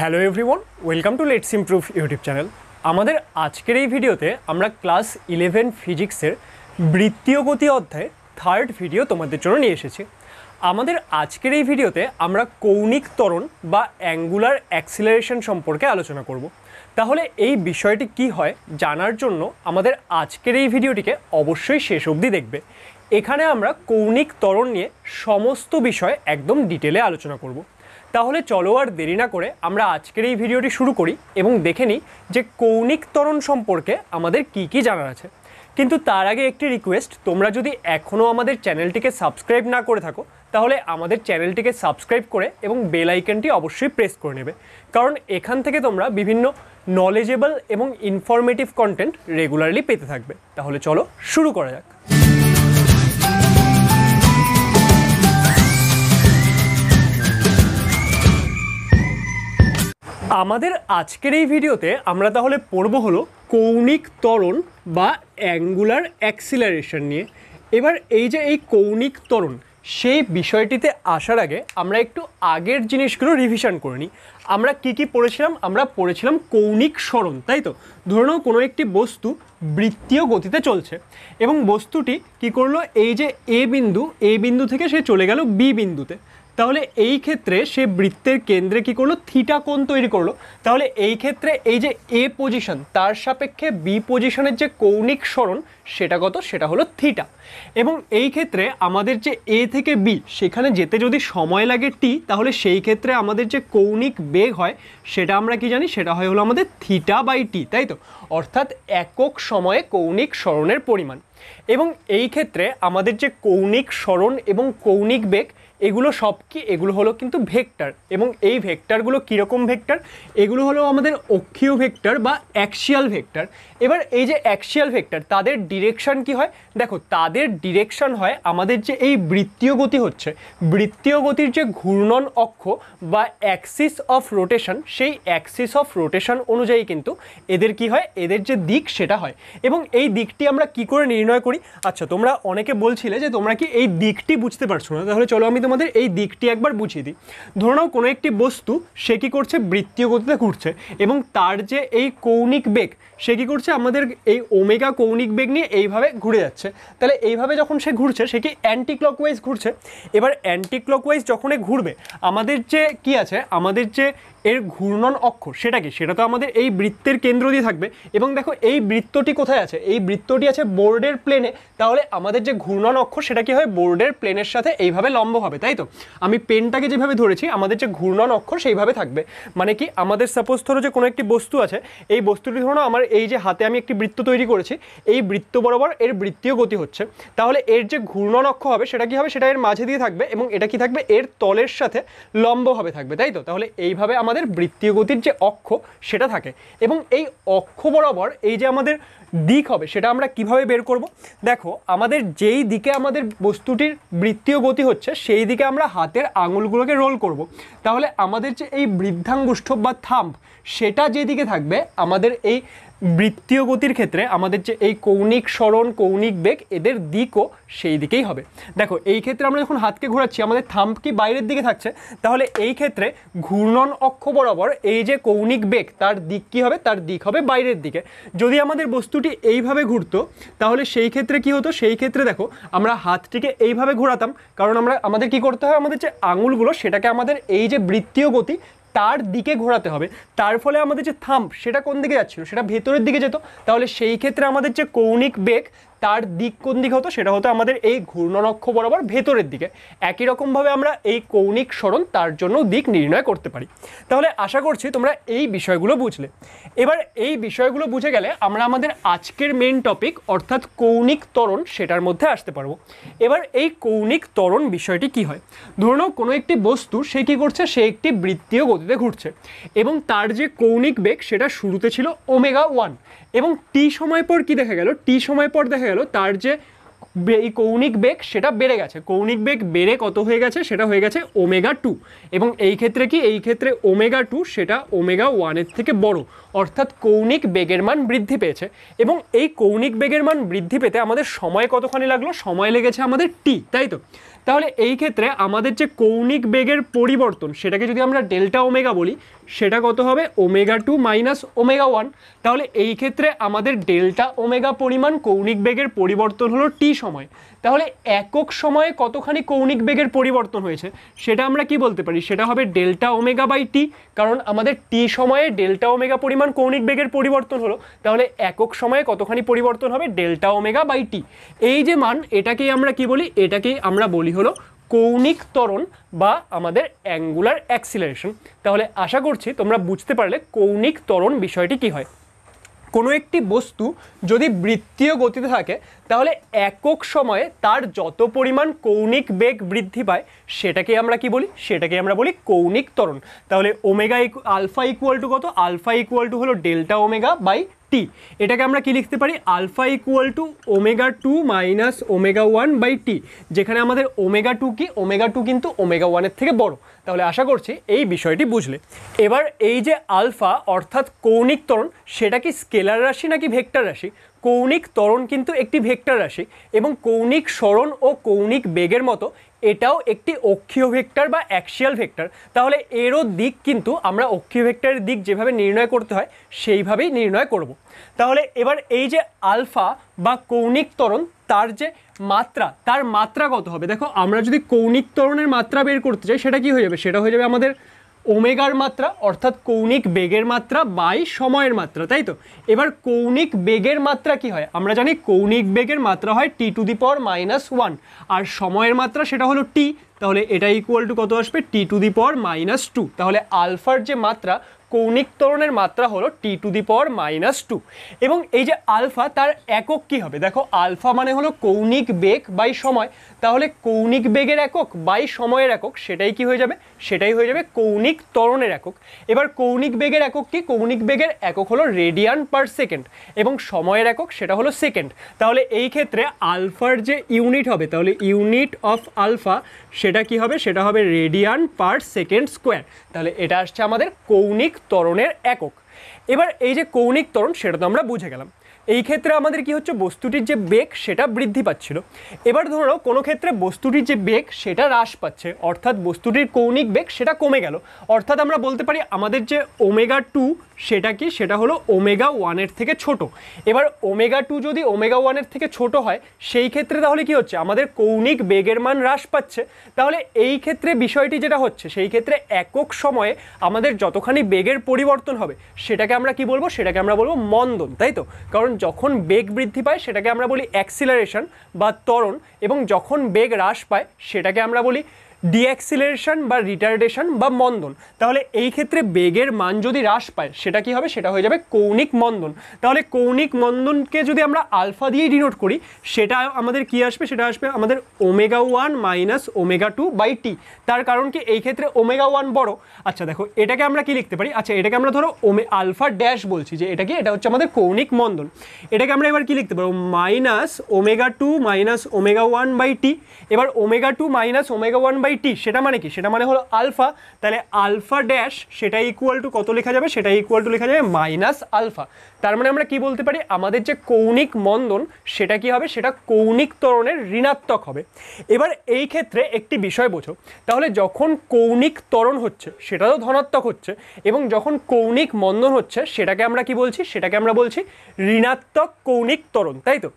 Hello everyone welcome to let's improve YouTube channel আমাদের আজকের এই ভিডিওতে আমরা ক্লাস ইলেভেন ফিজিক্সের বৃত্তীয় গতি অধ্যায় থার্ড ভিডিও তোমাদের জন্য নিয়ে এসেছি। আমাদের আজকের এই ভিডিওতে আমরা কৌণিক ত্বরণ বা অ্যাঙ্গুলার অ্যাক্সিলারেশন সম্পর্কে আলোচনা করব। তাহলে এই বিষয়টি কি হয় জানার জন্য আমাদের আজকের এই ভিডিওটিকে অবশ্যই শেষ অবধি দেখবে। এখানে আমরা কৌণিক ত্বরণ নিয়ে সমস্ত বিষয় একদম ডিটেলে আলোচনা করব। তাহলে চলো আর দেরি না করে আমরা আজকের এই ভিডিওটি শুরু করি এবং দেখে নিই যে কৌণিক ত্বরণ সম্পর্কে আমাদের কি কি জানার আছে। কিন্তু তার আগে একটি রিকোয়েস্ট তোমরা যদি এখনও আমাদের চ্যানেলটিকে সাবস্ক্রাইব না করে থাকো, তাহলে আমাদের চ্যানেলটিকে সাবস্ক্রাইব করে এবং বেল আইকনটি অবশ্যই প্রেস করে নেবে। কারণ এখান থেকে তোমরা বিভিন্ন নলেজেবল এবং ইনফরমেটিভ কন্টেন্ট রেগুলারলি পেতে থাকবে। তাহলে চলো শুরু করা যাক। আমাদের আজকের এই ভিডিওতে আমরা তাহলে পড়ব হলো কৌণিক ত্বরণ বা অ্যাঙ্গুলার অ্যাক্সিলারেশন নিয়ে। এবার এই যে এই কৌণিক ত্বরণ, সেই বিষয়টিতে আসার আগে আমরা একটু আগের জিনিসগুলো রিভিশন করে নিই। আমরা কি কি পড়েছিলাম? আমরা পড়েছিলাম কৌণিক সরণ তাই তো? ধরে নাও কোনো একটি বস্তু বৃত্তীয় গতিতে চলছে এবং বস্তুটি কি করল? এই যে এ বিন্দু এ বিন্দু থেকে সে চলে গেল বি বিন্দুতে। তাহলে এই ক্ষেত্রে সে বৃত্তের কেন্দ্রে কি করল? থিটা কোণ তৈরি করল। তাহলে এই ক্ষেত্রে এই যে এ পজিশন তার সাপেক্ষে বি পজিশনের যে কৌণিক সরণ, সেটা কত? সেটা হলো থিটা। এবং এই ক্ষেত্রে আমাদের যে এ থেকে বি, সেখানে যেতে যদি সময় লাগে টি, তাহলে সেই ক্ষেত্রে আমাদের যে কৌণিক বেগ হয়, সেটা আমরা কি জানি? সেটা হয় হলো আমাদের থিটা বাই টি, তাই তো? অর্থাৎ একক সময়ে কৌণিক সরণের পরিমাণ। এবং এই ক্ষেত্রে আমাদের যে কৌণিক সরণ এবং কৌণিক বেগ, এগুলো সব কি? এগুলো হলো কিন্তু ভেক্টর। এবং এই ভেক্টরগুলো কীরকম ভেক্টর? এগুলো হলো আমাদের অক্ষীয় ভেক্টর বা অ্যাক্সিয়াল ভেক্টর। এবার এই যে অ্যাক্সিয়াল ভেক্টর, তাদের ডিরেকশন কি হয়? দেখো, তাদের ডিরেকশন হয় আমাদের যে এই বৃত্তীয় গতি হচ্ছে। বৃত্তীয় গতির যে ঘূর্ণন অক্ষ বা অ্যাক্সিস অফ রোটেশন সেই অ্যাক্সিস অফ রোটেশন অনুযায়ী কিন্তু এদের কি হয়? এদের যে দিক সেটা হয়। এবং এই দিকটি আমরা কি করে নির্ণয় করি? আচ্ছা তোমরা অনেকে বলছিলে যে তোমরা কি এই দিকটি বুঝতে পারছ না। তাহলে চলো আমি তোমাদের এই দিকটি একবার বুঝিয়ে দিই। ধরে নাও কোনো একটি বস্তু, সে কী করছে? বৃত্তীয় গতিতে ঘুরছে এবং তার যে এই কৌণিক বেগ, সে কী করছে? আমাদের এই ওমেগা কৌণিক বেগ নিয়ে এইভাবে ঘুরে যাচ্ছে। তাহলে এইভাবে যখন সে ঘুরছে, সে কি অ্যান্টি ক্লকওয়াইজ ঘুরছে? এবার অ্যান্টি ক্লকওয়াইজ যখন ঘুরবে, আমাদের যে কি আছে? আমাদের যে এর ঘূর্ণন অক্ষ সেটা কি? সেটা তো আমাদের এই বৃত্তের কেন্দ্র দিয়ে থাকবে। এবং দেখো, এই বৃত্তটি কোথায় আছে? এই বৃত্তটি আছে বোর্ডের প্লেনে। তাহলে আমাদের যে ঘূর্ণন অক্ষ সেটা কি হয়? বোর্ডের প্লেনের সাথে এইভাবে লম্ব হবে, তাই তো? আমি পেনটাকে যেভাবে ধরেছি, আমাদের যে ঘূর্ণন অক্ষ সেইভাবে থাকবে। মানে কি, আমাদের সাপোজ ধরো যে কোনো একটি বস্তু আছে, এই বস্তুটি ধরো আমার এই যে হাতে আমি একটি বৃত্ত তৈরি করেছি, এই বৃত্ত বরাবর এর বৃত্তীয় গতি হচ্ছে। তাহলে এর যে ঘূর্ণন অক্ষ হবে, সেটা কি হবে? সেটা এর মাঝে দিয়ে থাকবে এবং এটা কি থাকবে? এর তলের সাথে লম্বভাবে থাকবে, তাই তো? তাহলে এইভাবে আমাদের বৃত্তীয় গতির যে অক্ষ, সেটা থাকে। এবং এই অক্ষ বরাবর এই যে আমাদের দিক হবে, সেটা আমরা কীভাবে বের করব? দেখো, আমাদের যেই দিকে আমাদের বস্তুটির বৃত্তীয় গতি হচ্ছে, সেই দিকে আমরা হাতের আঙুলগুলোকে রোল করব। তাহলে আমাদের যে এই বৃদ্ধাঙ্গুষ্ঠ বা থাম্প সেটা যেদিকে থাকবে, আমাদের এই বৃত্তীয় গতির ক্ষেত্রে আমাদের যে এই কৌণিক সরণ কৌণিক বেগ, এদের দিকও সেই দিকেই হবে। দেখো, এই ক্ষেত্রে আমরা যখন হাতকে ঘোরাচ্ছি, আমাদের থাম্ব কি বাইরের দিকে থাকছে? তাহলে এই ক্ষেত্রে ঘূর্ণন অক্ষ বরাবর এই যে কৌণিক বেগ, তার দিক কী হবে? তার দিক হবে বাইরের দিকে। যদি আমাদের বস্তুটি এইভাবে ঘুরতো, তাহলে সেই ক্ষেত্রে কি হতো? সেই ক্ষেত্রে দেখো, আমরা হাতটিকে এইভাবে ঘোরাতাম, কারণ আমরা, আমাদের কি করতে হয়? আমাদের যে আঙুলগুলো, সেটাকে আমাদের এই যে বৃত্তীয় গতি তার দিকে ঘোরাতে হবে। তার ফলে আমাদের যে থাম্প সেটা কোন দিকে যাচ্ছিল? সেটা ভেতরের দিকে যেত। তাহলে সেই ক্ষেত্রে আমাদের যে কৌণিক বেগ তার দিক কোন দিকে হতো? সেটা হতো আমাদের এই ঘূর্ণন অক্ষ বরাবর ভেতরের দিকে। একই রকমভাবে আমরা এই কৌণিক সরণ তার জন্য দিক নির্ণয় করতে পারি। তাহলে আশা করছি তোমরা এই বিষয়গুলো বুঝলে। এবার এই বিষয়গুলো বুঝে গেলে আমরা আমাদের আজকের মেন টপিক অর্থাৎ কৌণিক ত্বরণ, সেটার মধ্যে আসতে পারব। এবার এই কৌণিক ত্বরণ বিষয়টি কি হয়? ধরুন কোনো একটি বস্তু, সে কী করছে? সে একটি বৃত্তীয় গতিতে ঘুরছে। এবং তার যে কৌণিক বেগ, সেটা শুরুতে ছিল ওমেগা ওয়ান এবং টি সময় পর কি দেখা গেল? টি সময় পর দেখা গেল তার যে এই কৌণিক বেগ সেটা বেড়ে গেছে। কৌণিক বেগ বেড়ে কত হয়ে গেছে? সেটা হয়ে গেছে ওমেগা টু এবং এই ক্ষেত্রে কি? এই ক্ষেত্রে ওমেগা টু সেটা ওমেগা ওয়ানের থেকে বড়। অর্থাৎ কৌণিক বেগের মান বৃদ্ধি পেয়েছে এবং এই কৌণিক বেগের মান বৃদ্ধি পেতে আমাদের সময় কতখানি লাগল? সময় লেগেছে আমাদের টি তাই তো? তাহলে এই ক্ষেত্রে আমাদের যে কৌণিক বেগের পরিবর্তন, সেটাকে যদি আমরা ডেল্টা ওমেগা বলি, সেটা কত হবে? Omega two minus omega one. তাহলে এই ক্ষেত্রে আমাদের ডেল্টা ওমেগা পরিমাণ কৌণিক বেগের পরিবর্তন হলো টি সময়। তাহলে একক সময়ে কতখানি কৌণিক বেগের পরিবর্তন হয়েছে, সেটা আমরা কি বলতে পারি? সেটা হবে ডেল্টা ওমেগা বাই টি, কারণ আমাদের টি সময়ে ডেল্টা ওমেগা পরিমাণ কৌণিক বেগের পরিবর্তন হলো, তাহলে একক সময়ে কতখানি পরিবর্তন হবে? Delta omega by T. এই যে মান, এটাকেই আমরা কি বলি? এটাকেই আমরা বলি হলো কৌণিক ত্বরণ বা আমাদের অ্যাঙ্গুলার অ্যাক্সিলারেশন। তাহলে আশা করছি তোমরা বুঝতে পারলে কৌণিক ত্বরণ বিষয়টি কি হয়। কোনো একটি বস্তু যদি বৃত্তীয় গতিতে থাকে, তাহলে একক সময়ে তার যত পরিমাণ কৌণিক বেগ বৃদ্ধি পায়, সেটাকে আমরা কি বলি? সেটাকে আমরা বলি কৌণিক ত্বরণ। তাহলে ওমেগা আলফা ইকুয়াল টু কত? আলফা ইকুয়াল টু হলো ডেল্টা ওমেগা বাই টি। এটাকে আমরা কি লিখতে পারি? Alpha equal to omega two minus omega one by T. যেখানে আমাদের ওমেগা টু কি? ওমেগা টু কিন্তু ওমেগা ওয়ানের থেকে বড়। তাহলে আশা করছি এই বিষয়টি বুঝলে। এবার এই যে আলফা অর্থাৎ কৌণিক ত্বরণ, সেটা কি স্কেলার রাশি নাকি ভেক্টর রাশি? কৌণিক ত্বরণ কিন্তু একটি ভেক্টর রাশি এবং কৌণিক সরণ ও কৌণিক বেগের মতো এটাও একটি অক্ষীয় ভেক্টর বা অ্যাক্সিয়াল ভেক্টর। তাহলে এরও দিক কিন্তু আমরা অক্ষীয় ভেক্টরের দিক যেভাবে নির্ণয় করতে হয়, সেইভাবেই নির্ণয় করব। তাহলে এবার এই যে আলফা বা কৌণিক ত্বরণ, তার যে মাত্রা, তার মাত্রা কত হবে? দেখো, আমরা যদি কৌণিক ত্বরণের মাত্রা বের করতে চাই, সেটা কি হয়ে যাবে? সেটা হয়ে যাবে আমাদের ওমেগার মাত্রা, অর্থাৎ কৌণিক বেগের মাত্রা বাই সময়ের মাত্রা, তাই তো? এবার কৌণিক বেগের মাত্রা কি হয়? আমরা জানি কৌণিক বেগের মাত্রা হয় T to the power minus one, আর সময়ের মাত্রা সেটা হলো টি, তাহলে এটা ইকুয়াল টু কত আসবে? T to the power minus two, তাহলে আলফার যে মাত্রা কৌণিক ত্বরণের মাত্রা হলো T to the power minus two এবং এই যে আলফা, তার একক কি হবে? দেখো, আলফা মানে হলো কৌণিক বেগ বাই সময়। তাহলে কৌণিক বেগের একক বাই সময়ের একক, সেটাই কি হয়ে যাবে? সেটাই হয়ে যাবে কৌণিক ত্বরণের একক। এবার কৌণিক বেগের একক কি? কৌণিক বেগের একক হলো রেডিয়ান পার সেকেন্ড এবং সময়ের একক সেটা হলো সেকেন্ড তাহলে এই ক্ষেত্রে আলফার যে ইউনিট হবে, তাহলে ইউনিট অফ আলফা সেটা কি হবে? সেটা হবে রেডিয়ান পার সেকেন্ড স্কোয়ার তাহলে এটা আসছে আমাদের কৌণিক ত্বরণের একক। এবার এই যে কৌণিক ত্বরণ সেটা তো আমরা বুঝে গেলাম। এই ক্ষেত্রে আমাদের কি হচ্ছে? বস্তুটির যে বেগ সেটা বৃদ্ধি পাচ্ছিল। এবার ধরো কোনো ক্ষেত্রে বস্তুটির যে বেগ সেটা হ্রাস পাচ্ছে। অর্থাৎ বস্তুটির কৌণিক বেগ সেটা কমে গেল। অর্থাৎ আমরা বলতে পারি আমাদের যে ওমেগা টু সেটা কি? সেটা হলো ওমেগা ওয়ানের থেকে ছোট। এবার ওমেগা টু যদি ওমেগা ওয়ানের থেকে ছোট হয়, সেই ক্ষেত্রে তাহলে কি হচ্ছে? আমাদের কৌণিক বেগের মান হ্রাস পাচ্ছে। তাহলে এই ক্ষেত্রে বিষয়টি যেটা হচ্ছে, সেই ক্ষেত্রে একক সময়ে আমাদের যতখানি বেগের পরিবর্তন হবে, সেটাকে আমরা কি বলব? সেটাকে আমরা বলব মন্দন, তাই তো? কারণ যখন বেগ বৃদ্ধি পায়, সেটাকে আমরা বলি অ্যাক্সিলারেশন বা ত্বরণ, এবং যখন বেগ হ্রাস পায়, সেটাকে আমরা বলি ডিঅ্যাক্সিলারেশন বা রিটার্ডেশন বা মন্দন। তাহলে এই ক্ষেত্রে বেগের মান যদি হ্রাস পায়, সেটা কি হবে? সেটা হয়ে যাবে কৌণিক মন্দন। তাহলে কৌণিক মন্দনকে যদি আমরা আলফা দিয়েই ডিনোট করি, সেটা আমাদের কি আসবে? সেটা আসবে আমাদের omega one minus omega two by T. তার কারণ কি? এই ক্ষেত্রে ওমেগা ওয়ান বড়। আচ্ছা দেখো, এটাকে আমরা কি লিখতে পারি? আচ্ছা এটাকে আমরা ধরো ওমে আলফা ড্যাশ বলছি যে এটা কি? এটা হচ্ছে আমাদের কৌণিক মন্দন। এটাকে আমরা এবার কি লিখতে পারব? Minus omega two minus omega one by T. এবার omega two minus omega one by T, সেটা মানে কি? সেটা মানে হলো আলফা। তাহলে আলফা ড্যাশ, সেটা ইকুয়াল টু কত লেখা যাবে? সেটা ইকুয়াল টু লেখা যাবে মাইনাস আলফা। তার মানে আমরা কি বলতে পারি? আমাদের যে কৌণিক মন্দন, সেটা কি হবে? সেটা কৌণিক ত্বরণের ঋণাত্মক হবে। এবার এই ক্ষেত্রে একটি বিষয় বোঝো। তাহলে যখন কৌণিক ত্বরণ হচ্ছে সেটা তো ধনাত্মক হচ্ছে, এবং যখন কৌণিক মন্দন হচ্ছে, সেটাকে আমরা কি বলছি? সেটাকে আমরা বলছি ঋণাত্মক কৌণিক ত্বরণ, তাই তো?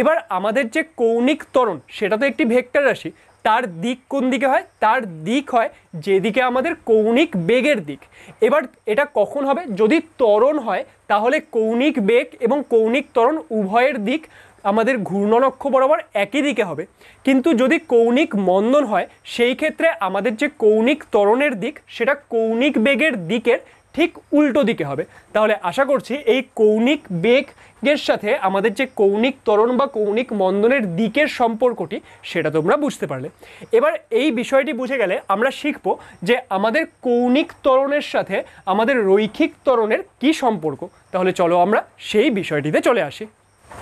এবার আমাদের যে কৌণিক ত্বরণ, সেটা তো একটি ভেক্টর রাশি। তার দিক কোন দিকে হয়? তার দিক হয় যেদিকে আমাদের কৌণিক বেগের দিক। এবার এটা কখন হবে? যদি ত্বরণ হয়, তাহলে কৌণিক বেগ এবং কৌণিক ত্বরণ উভয়ের দিক আমাদের ঘূর্ণনক্ষ বরাবর একই দিকে হবে। কিন্তু যদি কৌণিক মন্দন হয়, সেই ক্ষেত্রে আমাদের যে কৌণিক ত্বরণের দিক, সেটা কৌণিক বেগের দিকের ঠিক উল্টো দিকে হবে। তাহলে আশা করছি এই কৌণিক বেগের সাথে আমাদের যে কৌণিক ত্বরণ বা কৌণিক মন্দনের দিকের সম্পর্কটি, সেটা তোমরা বুঝতে পারলে। এবার এই বিষয়টি বুঝে গেলে আমরা শিখব যে আমাদের কৌণিক ত্বরণের সাথে আমাদের রৈখিক ত্বরণের কি সম্পর্ক। তাহলে চলো আমরা সেই বিষয়টিতে চলে আসি।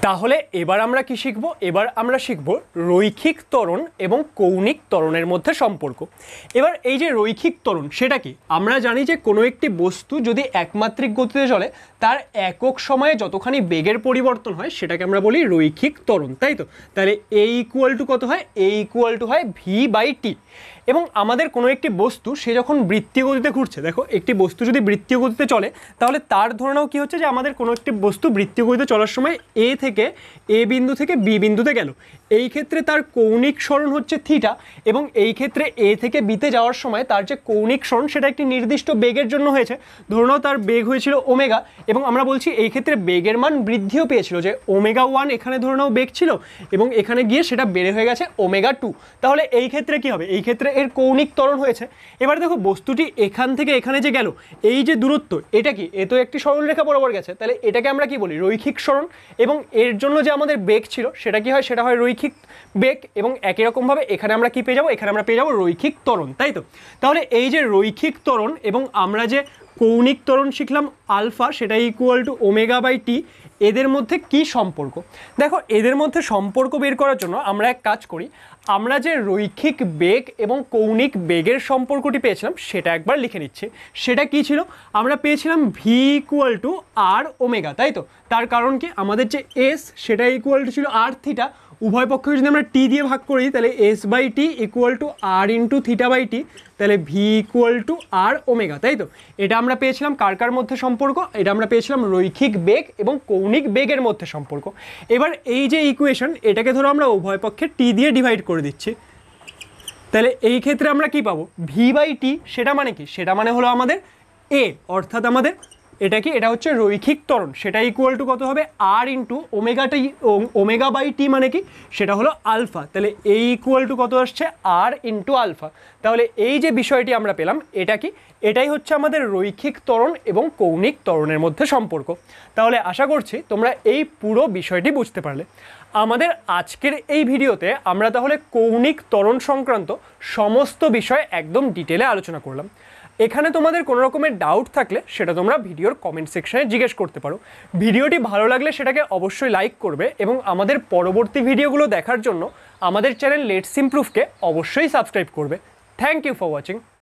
তাহলে এবার আমরা কি শিখব? এবার আমরা শিখব রৈখিক ত্বরণ এবং কৌণিক ত্বরণের মধ্যে সম্পর্ক। এবার এই যে রৈখিক ত্বরণ, সেটা কি? আমরা জানি যে কোনো একটি বস্তু যদি একমাত্রিক গতিতে চলে, তার একক সময়ে যতখানি বেগের পরিবর্তন হয়, সেটাকে আমরা বলি রৈখিক ত্বরণ, তাই তো? তাহলে এ ইকুয়াল টু কত হয়? এ ইকুয়াল টু হয় ভি বাই টি এবং আমাদের কোনো একটি বস্তু, সে যখন বৃত্তীয় গতিতে ঘুরছে, দেখো, একটি বস্তু যদি বৃত্তীয় গতিতে চলে, তাহলে তার ধরনেও কি হচ্ছে যে আমাদের কোনো একটি বস্তু বৃত্তীয় গতিতে চলার সময় এ থেকে এ বিন্দু থেকে বি বিন্দুতে গেল। এই ক্ষেত্রে তার কৌণিক সরণ হচ্ছে থিটা এবং এই ক্ষেত্রে এ থেকে বিতে যাওয়ার সময় তার যে কৌণিক সরণ সেটা একটি নির্দিষ্ট বেগের জন্য হয়েছে। ধরে নাও তার বেগ হয়েছিল ওমেগা এবং আমরা বলছি এই ক্ষেত্রে বেগের মান বৃদ্ধিও পেয়েছিল যে ওমেগা ওয়ান এখানে ধরে নাও বেগ ছিল এবং এখানে গিয়ে সেটা বেড়ে হয়ে গেছে ওমেগা টু। তাহলে এই ক্ষেত্রে কি হবে? এই ক্ষেত্রে এর কৌণিক ত্বরণ হয়েছে। এবার দেখো বস্তুটি এখান থেকে এখানে যে গেল, এই যে দূরত্ব, এটা কি? এ তো একটি সরলরেখা বরাবর গেছে। তাহলে এটাকে আমরা কি বলি? রৈখিক সরণ এবং এর জন্য যে আমাদের বেগ ছিল, সেটা কি হয়? সেটা হয় রৈখিক বেগ এবং একই রকমভাবে এখানে আমরা কি পেয়ে যাব? এখানে আমরা পেয়ে যাব রৈখিক ত্বরণ, তাই তো? তাহলে এই যে রৈখিক ত্বরণ এবং আমরা যে কৌণিক ত্বরণ শিখলাম, আলফা, সেটা equal to omega by T এদের মধ্যে কি সম্পর্ক? দেখো, এদের মধ্যে সম্পর্ক বের করার জন্য আমরা এক কাজ করি। আমরা যে রৈখিক বেগ এবং কৌণিক বেগের সম্পর্কটি পেয়েছিলাম, সেটা একবার লিখে নিচ্ছি। সেটা কি ছিল? আমরা পেয়েছিলাম V equal to R omega তাই তো? তার কারণ কি? আমাদের যে এস সেটা ইকুয়াল টু ছিল আর থিটা উভয় পক্ষকে যদি আমরা টি দিয়ে ভাগ করি, তাহলে S by T equal to R into theta by T তাহলে V equal to R omega তাই তো? এটা আমরা পেয়েছিলাম কার কার মধ্যে সম্পর্ক? এটা আমরা পেয়েছিলাম রৈখিক বেগ এবং কৌণিক বেগের মধ্যে সম্পর্ক। এবার এই যে ইকুয়েশন এটাকে ধরো আমরা উভয় পক্ষে টি দিয়ে ডিভাইড করে দিচ্ছি। তাহলে এই ক্ষেত্রে আমরা কি পাবো? ভি বাই টি সেটা মানে কি? সেটা মানে হলো আমাদের এ অর্থাৎ আমাদের এটা কি? এটা হচ্ছে রৈখিক ত্বরণ। সেটা ইকুয়াল টু কত হবে? R into omega T omega by T মানে কি? সেটা হলো আলফা তাহলে এই ইকুয়াল টু কত আসছে? আর ইন্টু আলফা তাহলে এই যে বিষয়টি আমরা পেলাম, এটা কি? এটাই হচ্ছে আমাদের রৈখিক ত্বরণ এবং কৌণিক ত্বরণের মধ্যে সম্পর্ক। তাহলে আশা করছি তোমরা এই পুরো বিষয়টি বুঝতে পারলে। আমাদের আজকের এই ভিডিওতে আমরা তাহলে কৌণিক ত্বরণ সংক্রান্ত সমস্ত বিষয় একদম ডিটেলে আলোচনা করলাম। এখানে তোমাদের কোনো রকমের ডাউট থাকলে সেটা তোমরা ভিডিওর কমেন্ট সেকশনে জিজ্ঞেস করতে পারো। ভিডিওটি ভালো লাগলে সেটাকে অবশ্যই লাইক করবে এবং আমাদের পরবর্তী ভিডিওগুলো দেখার জন্য আমাদের চ্যানেল লেটস ইমপ্রুভকে অবশ্যই সাবস্ক্রাইব করবে। Thank you for watching